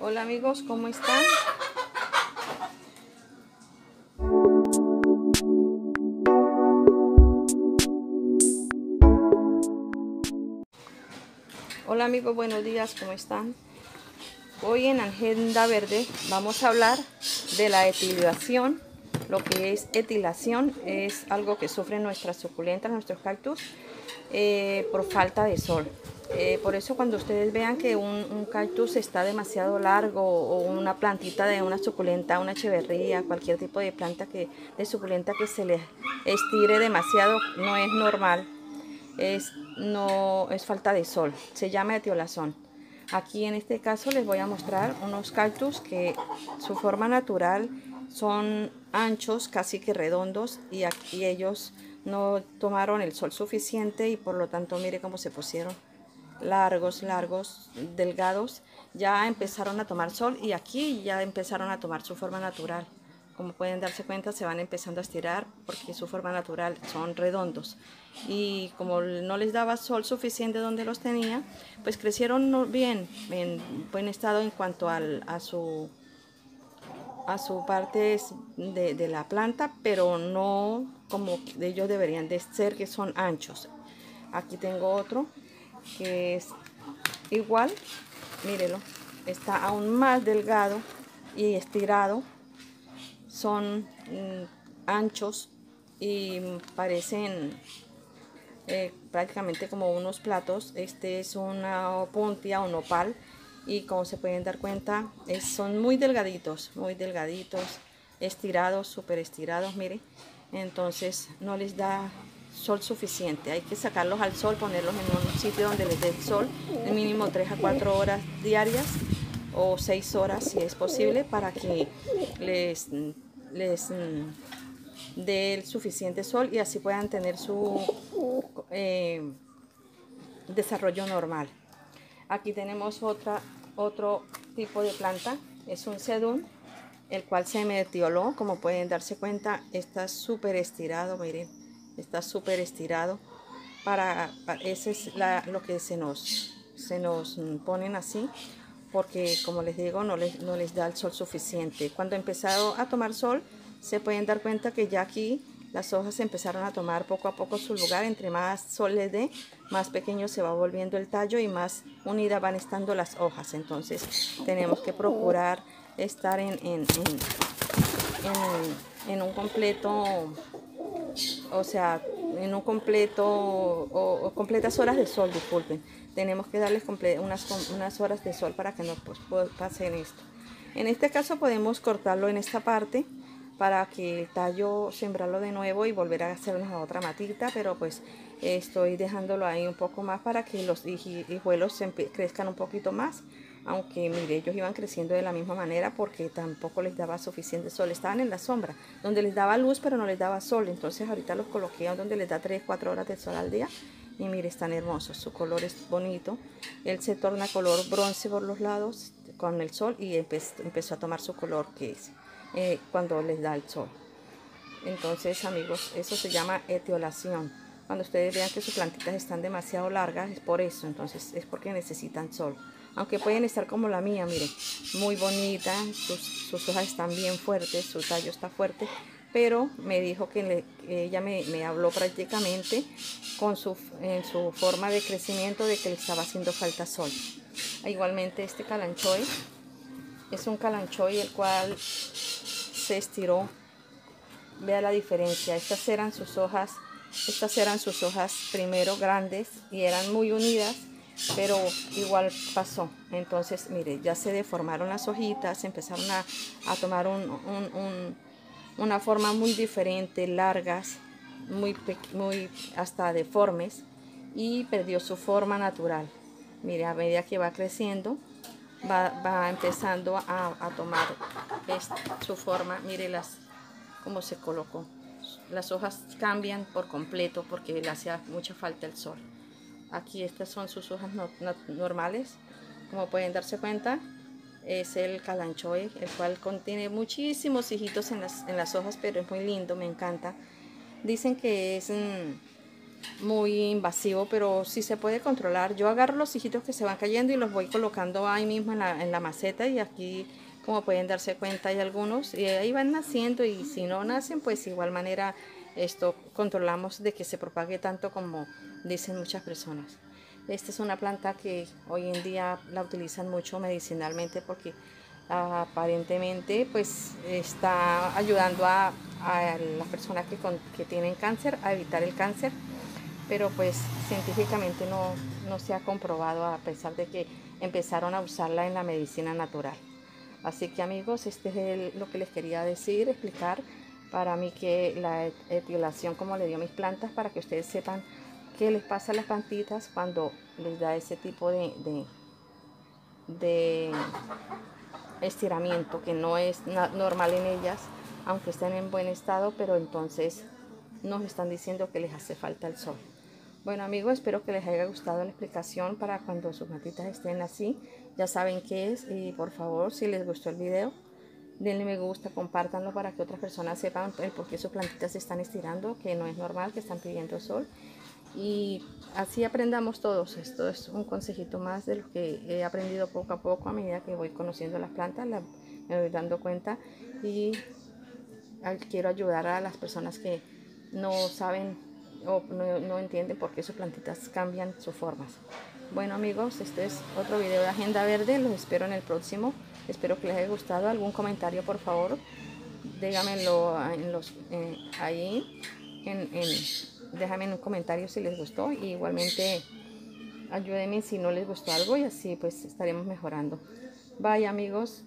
Hola amigos, ¿cómo están? Hola amigos, buenos días, ¿cómo están? Hoy en Agenda Verde vamos a hablar de la etilación. Lo que es etilación es algo que sufren nuestras suculentas, nuestros cactus, eh, por falta de sol. Eh, por eso cuando ustedes vean que un, cactus está demasiado largo o una plantita de una suculenta, una cheverría, cualquier tipo de planta que, de suculenta que se le estire demasiado, no es normal. Es, no, es falta de sol. Se llama etiolazón. Aquí en este caso les voy a mostrar unos cactus que su forma natural son anchos, casi que redondos y aquí ellos no tomaron el sol suficiente y por lo tanto mire cómo se pusieron largos, largos, delgados, ya empezaron a tomar sol y aquí ya empezaron a tomar su forma natural. Como pueden darse cuenta, se van empezando a estirar porque su forma natural son redondos. Y como no les daba sol suficiente donde los tenía, pues crecieron bien, en buen estado en cuanto al, a su a su parte de, de, la planta, pero no como ellos deberían de ser, que son anchos. Aquí tengo otro que es igual, mírelo, está aún más delgado y estirado, son mm, anchos y parecen eh, prácticamente como unos platos. Este es una puntia, un opal y como se pueden dar cuenta son muy delgaditos, muy delgaditos, estirados, súper estirados, mire. Entonces no les da sol suficiente. Hay que sacarlos al sol, ponerlos en un sitio donde les dé el sol, de mínimo 3 a 4 horas diarias o 6 horas si es posible para que les, les mm, dé el suficiente sol y así puedan tener su eh, desarrollo normal. Aquí tenemos otra, otro tipo de planta, es un sedum, el cual se metioló, como pueden darse cuenta, está súper estirado, miren está súper estirado para, ese es lo que se nos se nos ponen así porque como les digo no les, no les da el sol suficiente. Cuando empezado a tomar sol se pueden dar cuenta que ya aquí las hojas empezaron a tomar poco a poco su lugar. Entre más sol les dé más pequeño se va volviendo el tallo y más unidas van estando las hojas. Entonces tenemos que procurar estar en, en, en un completo o sea, en un completo o, completas horas de sol, disculpen. Tenemos que darles unas, unas horas de sol para que no pues, pasen esto. En este caso podemos cortarlo en esta parte para que el tallo sembrarlo de nuevo y volver a hacer una otra matita, pero pues estoy dejándolo ahí un poco más para que los hijuelos crezcan un poquito más aunque mire, ellos iban creciendo de la misma manera porque tampoco les daba suficiente sol, estaban en la sombra, donde les daba luz pero no les daba sol, entonces ahorita los coloqué donde les da 3, 4 horas de sol al día. Y mire, están hermosos, su color es bonito, él se torna color bronce por los lados con el sol y empezó a tomar su color que es eh, cuando les da el sol. Entonces amigos, eso se llama etiolación. Cuando ustedes vean que sus plantitas están demasiado largas, es por eso, entonces es porque necesitan sol aunque pueden estar como la mía, miren, muy bonita, sus, hojas están bien fuertes, su tallo está fuerte, pero me dijo que ella me, habló prácticamente con su, en su forma de crecimiento de que le estaba haciendo falta sol. Igualmente este calanchoy es un calanchoy el cual se estiró. Vea la diferencia, estas eran sus hojas, estas eran sus hojas primero grandes y eran muy unidas pero igual pasó. Entonces, mire, ya se deformaron las hojitas, empezaron a, tomar una forma muy diferente, largas, muy, muy hasta deformes y perdió su forma natural. Mire, a medida que va creciendo, va, empezando a, tomar su forma. Mire las cómo se colocó. Las hojas cambian por completo porque le hacía mucha falta el sol. Aquí estas son sus hojas normales. Como pueden darse cuenta, es el calanchoe, el cual contiene muchísimos hijitos en las, hojas, pero es muy lindo, me encanta. Dicen que es, mm, muy invasivo, pero si se puede controlar. Yo agarro los hijitos que se van cayendo y los voy colocando ahí mismo en la, en la maceta y aquí, como pueden darse cuenta, hay algunos y ahí van naciendo y si no nacen, pues igual manera esto controlamos de que se propague tanto como dicen muchas personas. Esta es una planta que hoy en día la utilizan mucho medicinalmente porque aparentemente pues está ayudando a, las personas que, que, tienen cáncer a evitar el cáncer pero pues científicamente no, no se ha comprobado a pesar de que empezaron a usarla en la medicina natural así que amigos este es lo que les quería decir explicar para mí que la etiolación como le dio a mis plantas para que ustedes sepan qué les pasa a las plantitas cuando les da ese tipo de, de, estiramiento que no es normal en ellas, aunque estén en buen estado, pero entonces nos están diciendo que les hace falta el sol. Bueno amigos, espero que les haya gustado la explicación para cuando sus matitas estén así. Ya saben qué es y por favor, si les gustó el video, denle me gusta, compártanlo para que otras personas sepan el por qué sus plantitas se están estirando, que no es normal, que están pidiendo sol. Y así aprendamos todos. Esto es un consejito más de lo que he aprendido poco a poco a medida que voy conociendo las plantas, me voy dando cuenta y quiero ayudar a las personas que no saben o no, entienden por qué sus plantitas cambian sus formas. Bueno amigos, este es otro video de Agenda Verde, los espero en el próximo. Espero que les haya gustado. ¿Algún comentario por favor? Díganmelo en los, eh, ahí déjame en un comentario si les gustó y igualmente ayúdenme si no les gustó algo y así pues estaremos mejorando. Bye amigos.